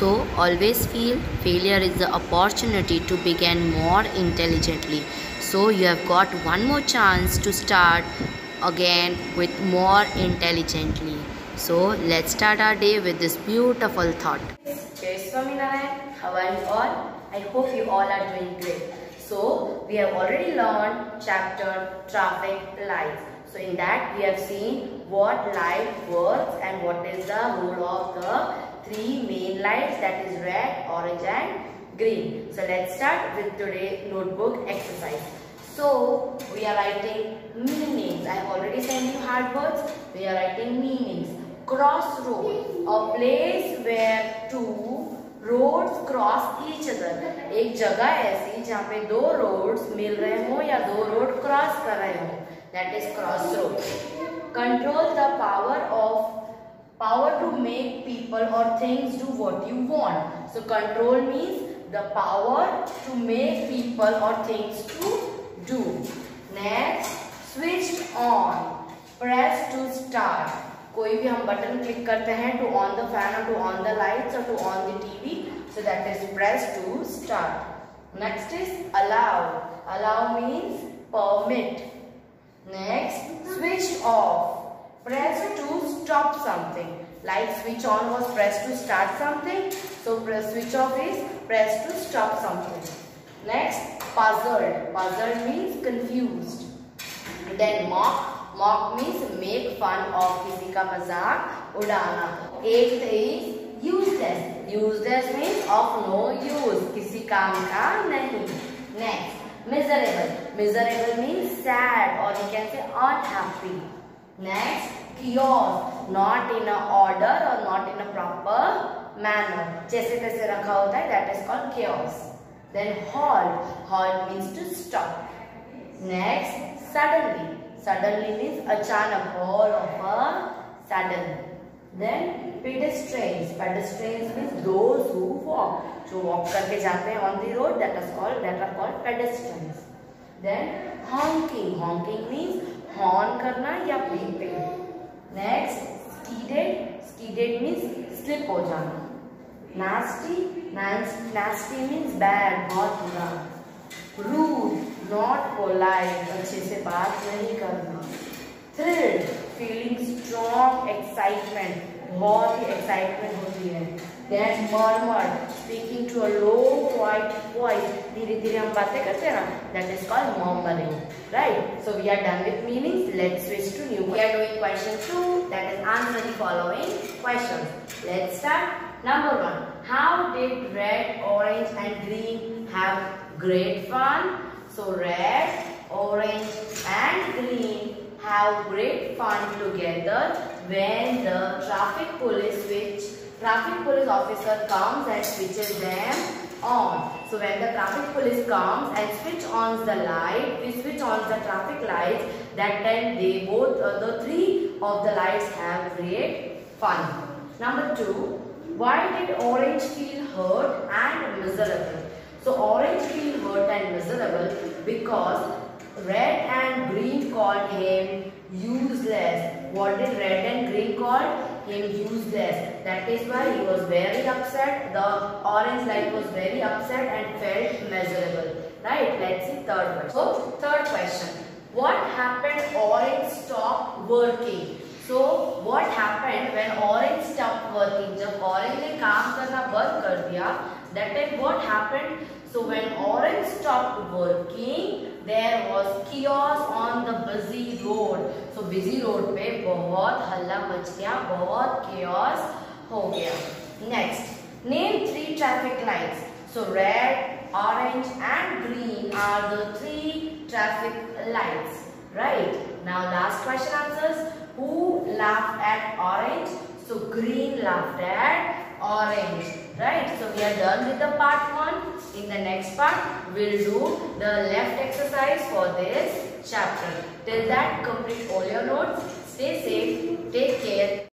So always feel failure is the opportunity to begin more intelligently. So you have got one more chance to start again with more intelligently. So let's start our day with this beautiful thought. Jai how are you all? I hope you all are doing great. So we have already learned chapter traffic lights. So in that we have seen what light works and what is the role of the three main lights that is red, orange and green. So let's start with today's notebook exercise. So we are writing meanings. I have already sent you hard words. We are writing meanings. Crossroad, a place where two roads cross each other. एक जगह ऐसी जहाँ पे दो roads मिल रहे हो या दो road cross कर रहे हो. That is crossroad. Control the power of power to make people or things do what you want. So control means the power to make people or things to do. Next, switched on. Press to start. कोई भी हम button click करते हैं to on the fan or to on the lights or to on the TV. So that is press to start. Next is allow. Allow means permit. Next, switch off. Press to stop something. Like switch on was press to start something. So press switch off is press to stop something. Next, puzzled. Puzzled means confused. Then mock. Mock means make fun of किसी का मज़ाक उड़ाना. Eighth is useless. Useless means of no use. किसी काम का नहीं. Next, miserable. Miserable means sad or you can say unhappy. Next, chaos. Not in a order or not in a proper manner. जैसे तैसे रखा होता है that is called chaos. Then halt. Halt means to stop. Next, suddenly. Suddenly means achanak, all of a sudden. Then pedestrians. Pedestrians means those who walk. जो walk करके जाते हैं on the road that is called that are called pedestrians. Then honking. Honking means horn करना या पीटे next skidded skidded means slip हो जाना। Nasty nasty means bad बहुत बुरा। रूड नॉट पोलाइट अच्छे से बात नहीं करना। थ्रिल्ड फीलिंग स्ट्रॉन्ग एक्साइटमेंट बहुत ही एक्साइटमेंट होती है। Then murmured, speaking to a low, quiet voice. Dhire dhire hum na. That is called murmuring. Right? So we are done with meanings. Let's switch to new. We are doing question two. That is answer the following questions. Let's start. Number one. How did red, orange, and green have great fun? So red, orange, and green have great fun together when the traffic police switched traffic police officer comes and switches them on. So when the traffic police comes and switch on the light, we switch on the traffic lights, that time they both, uh, the three of the lights have red fun. Number two, why did orange feel hurt and miserable? So orange feel hurt and miserable because red and green called him useless. What did red and green call? Him useless. That is why he was very upset. The orange light was very upset and felt miserable. Right? Let's see third question. So third question. What happened orange stopped working? So what happened when orange stopped working? जब orange ने काम करना बंद कर दिया, that time what happened? So when orange stopped working, there was chaos on the busy road. So busy road पे बहुत हल्ला मच गया, बहुत chaos हो गया. Next, name three traffic lights. So red, orange and green are the three traffic lights. Right? Now last question answers. Who laughed at orange? So green laughed at orange. Right? So we are done with the part 1. In the next part, we'll do the left exercise for this chapter. Till that, complete all your notes. Stay safe. Take care.